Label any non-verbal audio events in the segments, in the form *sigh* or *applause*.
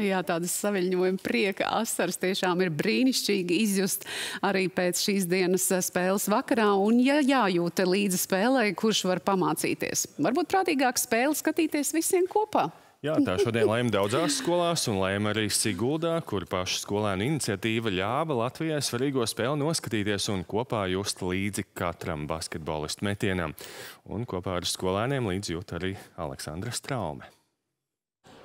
Jā, tādas saviņojuma prieka asaras tiešām ir brīnišķīgi izjust arī pēc šīs dienas spēles vakarā. Un, ja jājūt līdzi spēlē, kurš var pamācīties? Varbūt prātīgāk spēli skatīties visiem kopā. Jā, tā šodien lēma daudzās skolās un lēma arī Siguldā, kur paša skolēnu iniciatīva ļāva Latvijai svarīgo spēli noskatīties un kopā just līdzi katram basketbolistu metienam. Un kopā ar skolēniem līdzi jūt arī Aleksandra Straume.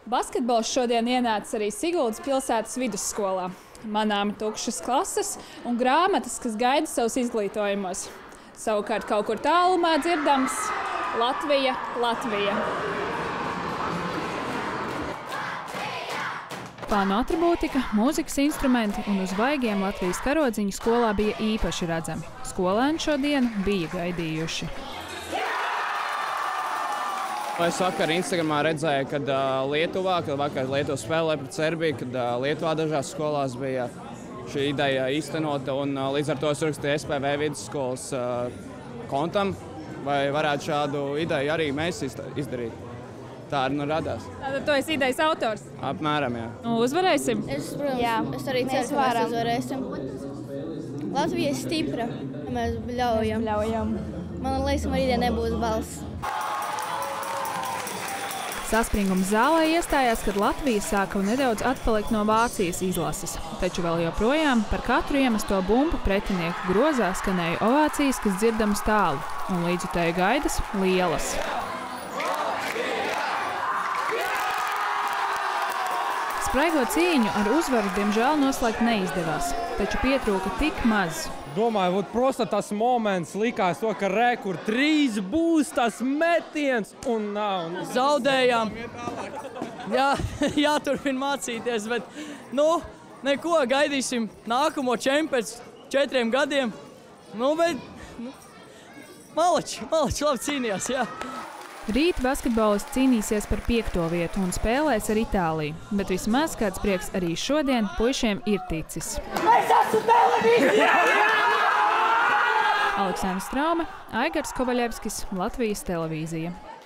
Basketbols šodien ienāca arī Siguldas pilsētas vidusskolā. Manām tukšas klases un grāmatas, kas gaida savus izglītojumos. Savukārt kaut kur tālumā dzirdams Latvija, Latvija. Plānu atribūtika, mūzikas instrumenti un uz vaigiem Latvijas karodziņu skolā bija īpaši redzami. Skolēni šodien bija gaidījuši. Es vakar Instagramā redzēju, ka uh, Lietuvā, kad vakar Lietuva spēlēja pret Serbiju, kad uh, Lietuvā dažās skolās bija šī ideja īstenota. Un, uh, līdz ar to es rakstīju SPV vidusskolas uh, kontam, vai varētu šādu ideju arī mēs izdarīt. Tā arī nu radās. Tātad tu esi idejas autors? Apmēram, jā. Nu, uzvarēsim? Es, protams, jā. es arī ceru, ka mēs uzvarēsim. Latvija ir stipra, ja mēs ļaujam. Ļaujam. Man liekas, ka rītdien nebūs balss. Saspringuma zālē iestājās, kad Latvija sāka nedaudz atpalikt no Vācijas izlases. Taču vēl joprojām par katru iemesto bumbu pretinieku grozā skanēja ovācijas, kas dzirdamas tālu, un līdzutēju gaidas lielas. Spraigo cīņu ar uzvaru diemžēl noslēgt neizdevās, taču pietrūka tik maz, Domāju, ka tas moments likās, to, ka rekur trīs būs tas metiens un nav. Un... Zaudējām. Jā, *laughs* jāturpina mācīties, bet nu, neko gaidīsim nākamo čempionu četriem gadiem. Nu, bet, nu, malači, malači labi cīnījās. Jā. Rīt basketbolists cīnīsies par piekto vietu un spēlēs ar Itāliju, bet vismaz kāds prieks arī šodien puišiem ir ticis. Mēs esam televīzijā! Aleksandrs Straume, Aigars Kovaļevskis, Latvijas televīzija.